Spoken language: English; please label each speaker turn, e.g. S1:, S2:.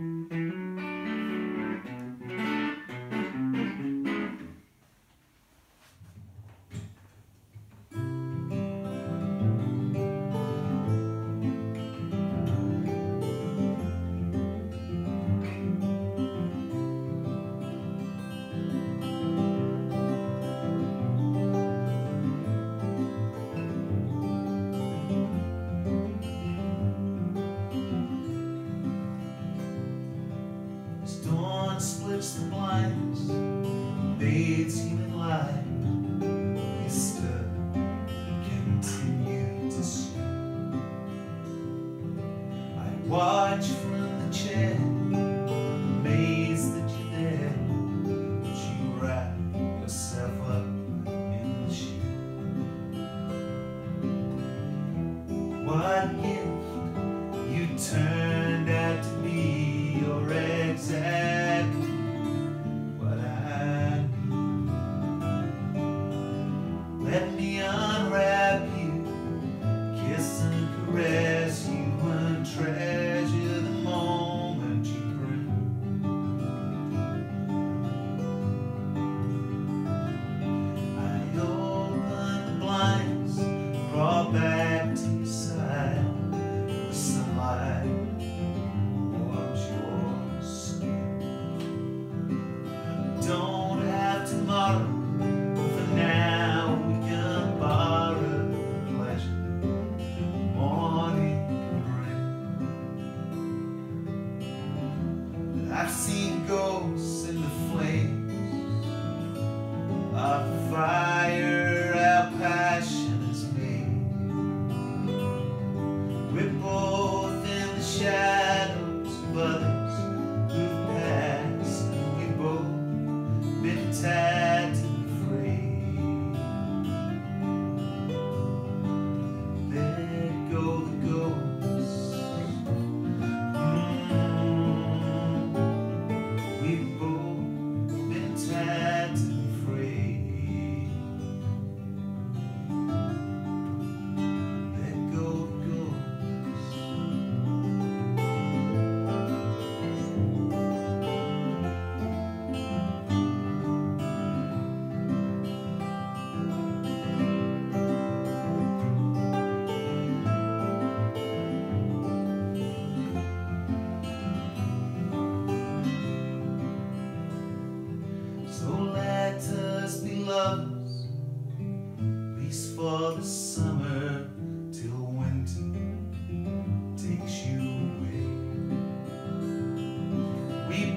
S1: Mm-hmm. times they seem light. You still continue to swim. I watch from the chair. Amazed that you're there but you wrap yourself up in the sheet. What see ghosts in the flames of fire. for the summer till winter takes you away. We